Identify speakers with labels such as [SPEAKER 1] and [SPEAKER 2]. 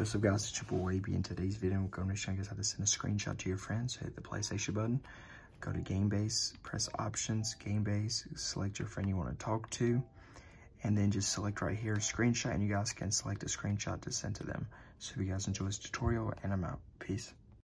[SPEAKER 1] What's up guys, it's your boy AB. In today's video, I'm going to show you guys how to send a screenshot to your friends. Hit the PlayStation button, go to Game Base, press Options, Game Base, select your friend you want to talk to, and then just select right here, screenshot, and you guys can select a screenshot to send to them. So if you guys enjoy this tutorial, and I'm out. Peace.